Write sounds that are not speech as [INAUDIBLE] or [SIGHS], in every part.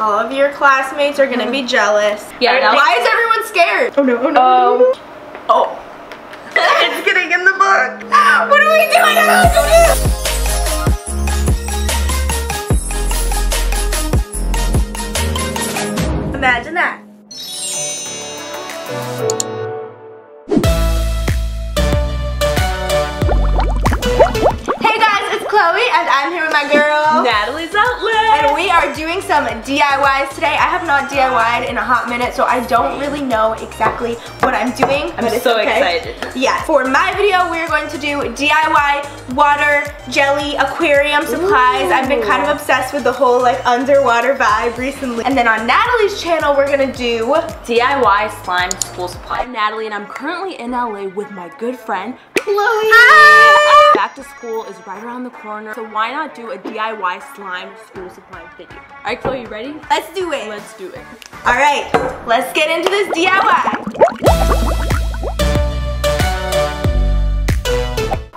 All of your classmates are gonna be jealous. Yeah, Right, Why is everyone scared? Oh no, oh no. Um, [LAUGHS] Oh. [LAUGHS] it's getting in the book. What are we doing? I don't know. Imagine that. Hey guys, it's Cloe and I'm here with my girl. Natalie's outlet. We are doing some DIYs today. I have not DIY'd in a hot minute, so I don't really know exactly what I'm doing. I'm so okay. excited. Yeah, for my video, we're going to do DIY water, jelly, aquarium supplies. I've been kind of obsessed with the whole like underwater vibe recently. And then on Natalie's channel, we're gonna do DIY slime school supplies. I'm Natalie and I'm currently in LA with my good friend Cloe. Hi! Oh, back to school is right around the corner, so why not do a DIY slime school supply video? All right, Cloe, you ready? Let's do it. Let's do it. All right, let's get into this DIY.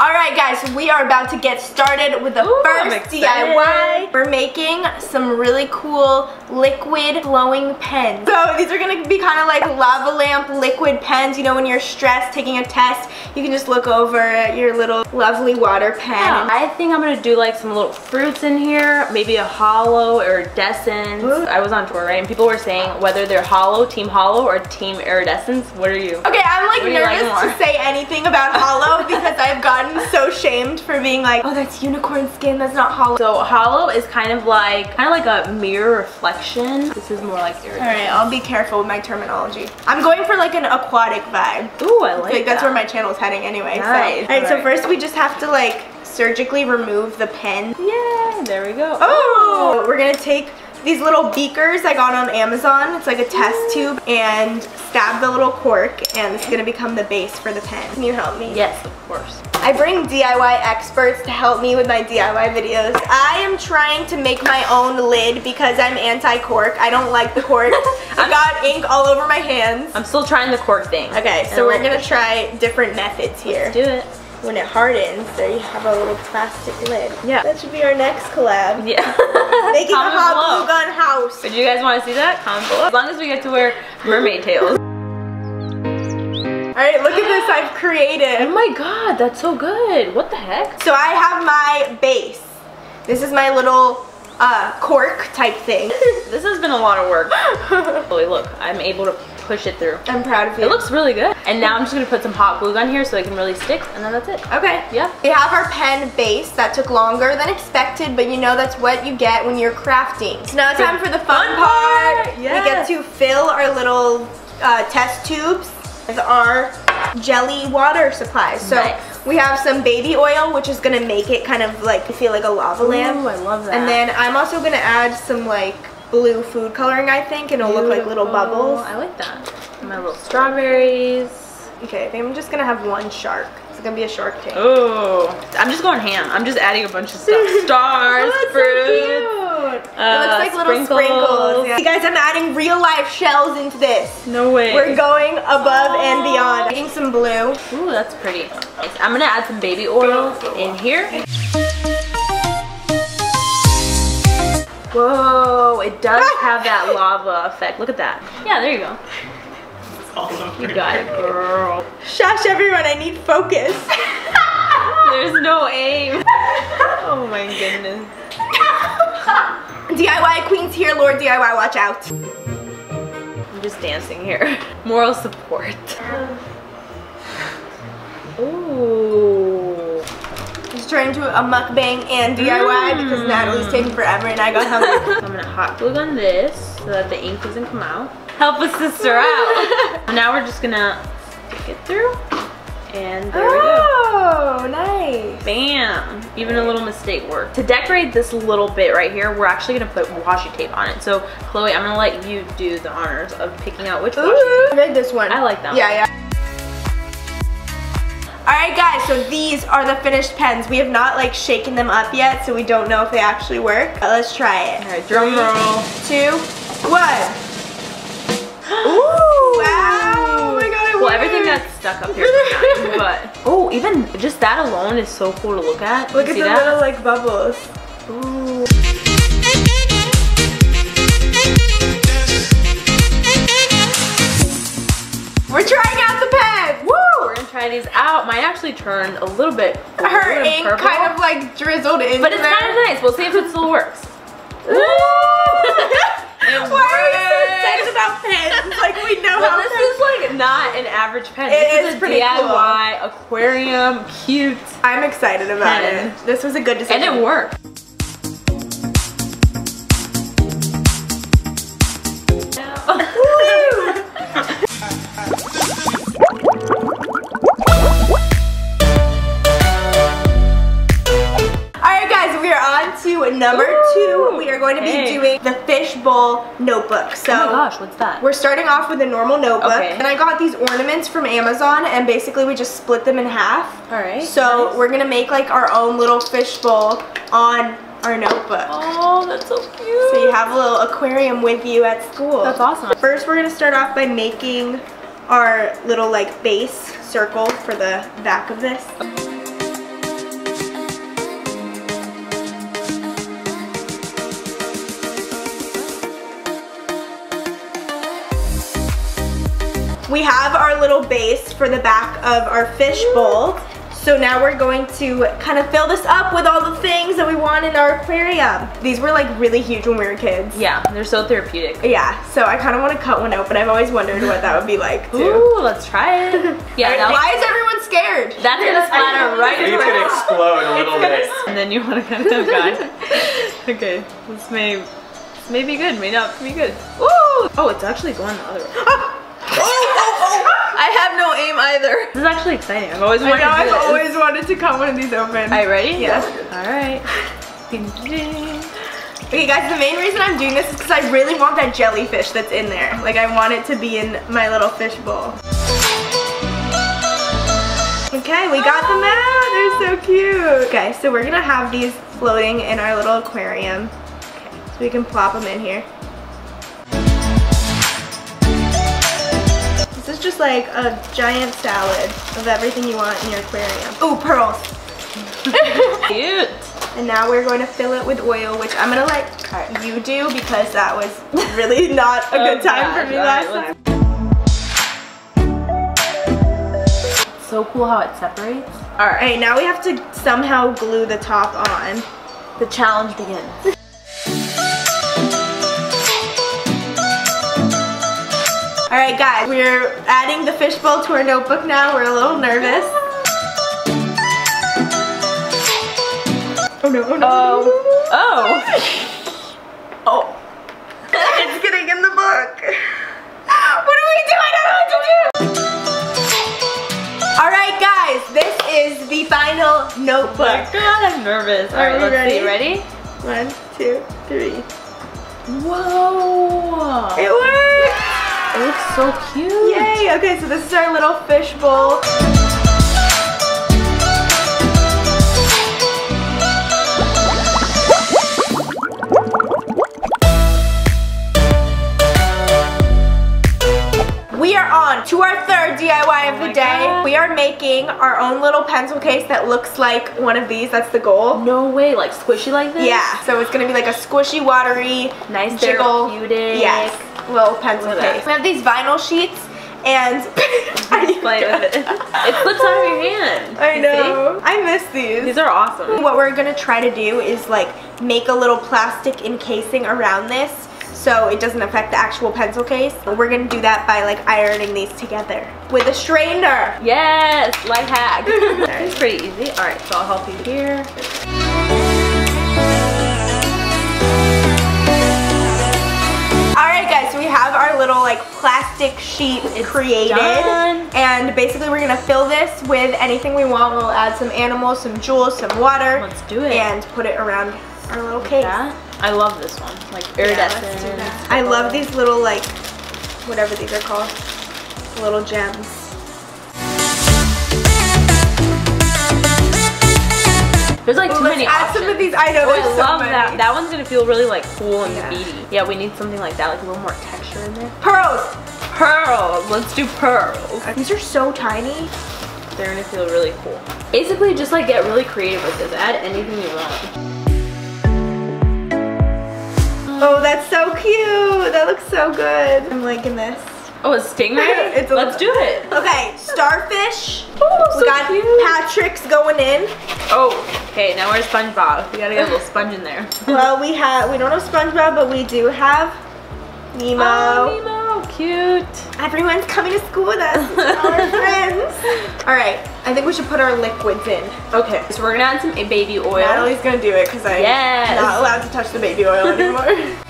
All right, guys, we are about to get started with the Ooh, first. DIY. We're making some really cool liquid flowing pens. So these are gonna be kind of like lava lamp liquid pens. You know, when you're stressed taking a test, you can just look over at your little lovely water pen. Yeah, I think I'm gonna do like some little fruits in here, maybe a holo or iridescence. Ooh. I was on tour, right? And people were saying whether they're holo, team holo, or team iridescence. What are you? Okay, I'm like you like nervous to say anything about holo [LAUGHS] because I've gotten so shamed for being like, oh, that's unicorn skin, that's not holo. So holo is kind of like kind of like a mirror reflection. This is more like All iridescence. right, I'll be careful with my terminology. I'm going for like an aquatic vibe. Ooh, I I like think that's where my channel's heading anyway. Nice. So. All right, so first we just have to like surgically remove the pen. Yeah, there we go. Oh, we're gonna take these little beakers I got on Amazon. It's like a test tube and stab the little cork and it's gonna become the base for the pen. Can you help me? Yes, of course. I bring DIY experts to help me with my DIY videos. I am trying to make my own lid because I'm anti-cork. I don't like the cork. [LAUGHS] I got ink all over my hands. I'm still trying the cork thing. Okay, so we're gonna try different methods here. do it. When it hardens, there you have a little plastic lid. Yeah. That should be our next collab. Yeah. [LAUGHS] Making a hot below. glue gun house. Would you guys want to see that? Comment below. As long as we get to wear mermaid tails. All right, look at this I've created. Oh my god, that's so good. What the heck? So I have my base. This is my little uh, cork type thing. [LAUGHS] This has been a lot of work. [LAUGHS] Cloe, look, I'm able to push it through. I'm proud of you. It looks really good. And now I'm just gonna put some hot glue gun here so it can really stick, and then that's it. Okay. Yeah. We have our pen base that took longer than expected, but you know that's what you get when you're crafting. So now it's time for the fun, Fun part. part, We get to fill our little uh, test tubes with our jelly water supplies. So Nice. we have some baby oil, which is gonna make it kind of like feel like a lava lamp. Ooh, I love that. And then I'm also gonna add some like blue food coloring, I think, and it'll look like little bubbles. I like that. My little strawberries. Okay, I think I'm just gonna have one shark. It's gonna be a shark tank. Oh, I'm just going ham. I'm just adding a bunch of stuff. [LAUGHS] Stars, Oh, fruit. so cute. it uh, looks like little sprinkles. sprinkles. Yeah. You guys, I'm adding real life shells into this. No way. We're going above and beyond. Making some blue. Ooh, that's pretty. I'm gonna add some baby oil in here. Whoa, it does have that [LAUGHS] lava effect. Look at that. Yeah, there you go. You got it, girl. Shush everyone, I need focus. [LAUGHS] There's no aim. Oh my goodness. [LAUGHS] DIY queens here, Lord DIY, watch out. I'm just dancing here. Moral support. [SIGHS] Ooh. Turned into a mukbang and DIY because Mm. Natalie's taking forever and I got hungry. [LAUGHS] I'm gonna hot glue gun this so that the ink doesn't come out. Help a sister out. [LAUGHS] now we're just gonna stick it through. And there we go. oh, nice. Bam! Even a little mistake worked. To decorate this little bit right here, we're actually gonna put washi tape on it. So, Cloe, I'm gonna let you do the honors of picking out which washi Ooh. tape. I like this one. I like that Yeah, yeah. Alright guys, so these are the finished pens. We have not like shaken them up yet, so we don't know if they actually work. But let's try it. Alright, drum roll. Two, one. [GASPS] Ooh, wow. Oh my god, it Well, worked. everything got stuck up here, sometimes, but [LAUGHS] oh, even just that alone is so cool to look at. Look You at see the that? little like bubbles. Ooh. Actually turned a little bit Her ink purple. kind of like drizzled in But it's there. kind of nice. We'll see if it still works. Woo! [LAUGHS] Why are you so excited about pens? Like we know Well, how this is like not an average pen. It this is a pretty DIY aquarium, cute, I'm excited about Pen. it. This was a good decision. and it worked. To number two. We are going to be okay. doing the fishbowl notebook. So oh my gosh, what's that? We're starting off with a normal notebook. Okay. And I got these ornaments from Amazon and basically we just split them in half. All right. So nice. we're gonna make like our own little fishbowl on our notebook. Oh, that's so cute. So you have a little aquarium with you at school. That's awesome. First we're gonna start off by making our little like base circle for the back of this. We have our little base for the back of our fish bowl. So now we're going to kind of fill this up with all the things that we want in our aquarium. These were like really huge when we were kids. Yeah, they're so therapeutic. Yeah, so I kind of want to cut one open. I've always wondered what that would be like too. Ooh, let's try it. [LAUGHS] Yeah, that Why is everyone scared? that's gonna splatter right I think in it's gonna explode a little bit. And then you want to kind of guide. okay, this may, this may be good, may not be good. Ooh! Oh, it's actually going the other way. Ah! I have no aim either. This is actually exciting. I've always I wanted know, to do I've this. always wanted to cut one of these open. Are you ready? Yes. All right. Ding, ding. Okay guys, the main reason I'm doing this is because I really want that jellyfish that's in there. Like I want it to be in my little fish bowl. Okay, we got them ah. out. They're so cute. Okay, so we're gonna have these floating in our little aquarium. Okay, so we can plop them in here. This is just like a giant salad of everything you want in your aquarium. Oh, pearls. [LAUGHS] Cute. And now we're going to fill it with oil, which I'm gonna let you do because that was really [LAUGHS] not a good Oh, time for me last right, time. So cool how it separates. All right, now we have to somehow glue the top on. The challenge begins. All right, guys, we're adding the fishbowl to our notebook now. We're a little nervous. Oh no, oh no. Um, oh. [LAUGHS] Oh. Oh. [LAUGHS] it's getting in the book. What do we do? I don't know what to do. All right, guys, this is the final Oh my god, I'm nervous. Are All right, let's ready? see. Ready? One, two, three. Whoa. It worked! So cute. Yay! Okay, so this is our little fish bowl. We are on to our third DIY of Oh the day. God. We are making our own little pencil case that looks like one of these. That's the goal. No way, like squishy like this? Yeah, so it's gonna be like a squishy, watery, Nice jiggle. Yes, little pencil case. We have these vinyl sheets and [LAUGHS] I play with [LAUGHS] it. It slips out of your hand. I You know. I miss these. These are awesome. What we're gonna try to do is like make a little plastic encasing around this so it doesn't affect the actual pencil case. We're gonna do that by like ironing these together with a straightener. Yes, life hack. [LAUGHS] it's pretty easy. All right, so I'll help you here. Alright guys, little like plastic sheet created. done. And basically we're gonna fill this with anything we want. We'll add some animals, some jewels, some water. Let's do it. And put it around our little case. Yeah. I love this one. Like Yeah, iridescent. that. I love these little like, whatever these are called, little gems. There's like too let's many add options. some of these. I know Oh, I so love many. that. That one's gonna feel really like cool and Yeah. beady. Yeah, we need something like that, like a little more texture in there. Pearls. Pearls. Let's do pearls. Uh, these are so tiny. They're gonna feel really cool. Basically, just like get really creative with this. Add anything you want. Oh, that's so cute. That looks so good. I'm liking this. Oh, a stingray? [LAUGHS] It's a Let's do it. Okay, starfish. Oh, we so got cute. Patrick's going in. Oh, okay, now where's SpongeBob? We gotta get a little [LAUGHS] sponge in there. Well, we have we don't have SpongeBob, but we do have Nemo. Oh, Nemo, cute. Everyone's coming to school with us. Our [LAUGHS] friends. All right, I think we should put our liquids in. Okay, so we're gonna add some baby oil. Natalie's gonna do it because I'm Yes. not allowed to touch the baby oil anymore. [LAUGHS]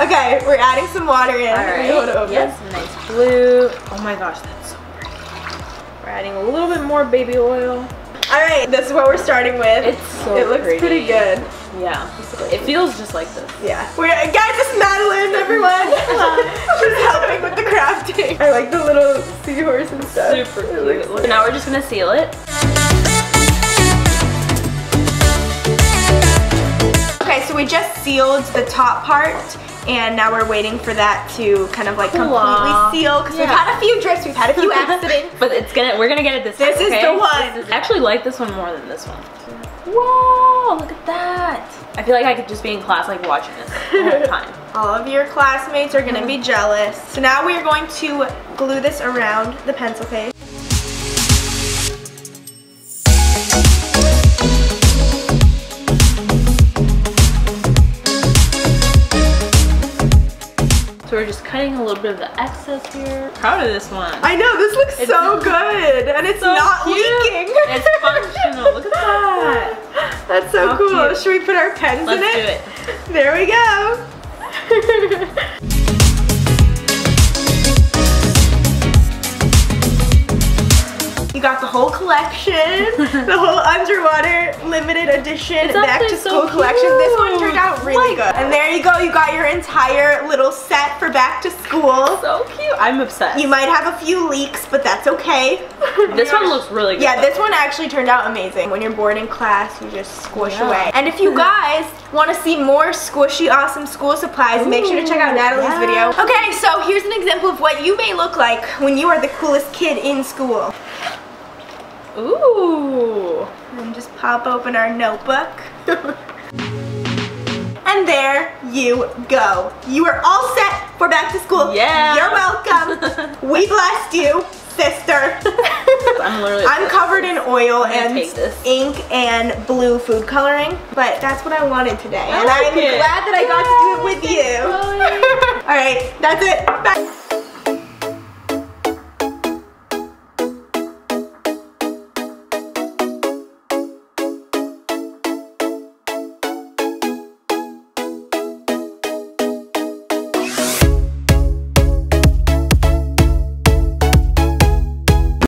okay, we're adding some water in. All right. Yes, nice blue. Oh my gosh, that's so pretty. We're adding a little bit more baby oil. All right, this is what we're starting with. It's so It looks pretty. pretty good. Yeah, it feels just like this. Yeah. We're, guys, this is Madeline, everyone. [LAUGHS] She's helping with the crafting. I like the little seahorse and stuff. Super cute. So now we're just gonna seal it. Okay, so we just sealed the top part and now we're waiting for that to kind of like Cool completely off. seal because we've had a few drips, we've had a few accidents. [LAUGHS] But it's gonna, we're gonna get it this This time, is okay? the one. Is- I actually like this one more than this one. Whoa, look at that. I feel like I could just be in class like watching this the whole [LAUGHS] time. All of your classmates are gonna be mm-hmm. jealous. So now we are going to glue this around the pencil case. So we're just cutting a little bit of the excess here. Proud of this one. I know, this looks It's- so good and it's so not cute. leaking. It's functional. Look at that. [LAUGHS] That's so How cool. cute. Should we put our pens Let's in do it? it. There we go. [LAUGHS] got the whole collection, [LAUGHS] the whole underwater limited edition back to so school collection. This one turned out really good. And there you go, you got your entire little set for back to school. So cute. I'm obsessed. You might have a few leaks, but that's okay. [LAUGHS] this one looks really good. Yeah, this one actually turned out amazing. When you're bored in class, you just squish Yeah. away. And if you [LAUGHS] guys want to see more squishy, awesome school supplies, make sure to check out Natalie's yeah. video. Okay, so here's an example of what you may look like when you are the coolest kid in school. Ooh. And just pop open our notebook. [LAUGHS] and there you go. You are all set for back to school. Yeah. You're welcome. [LAUGHS] we blessed you, sister. [LAUGHS] I'm literally. I'm covered in oil and ink and blue food coloring, but that's what I wanted today. I and like I'm it. glad that I got to do it with you. All right, that's it. Bye.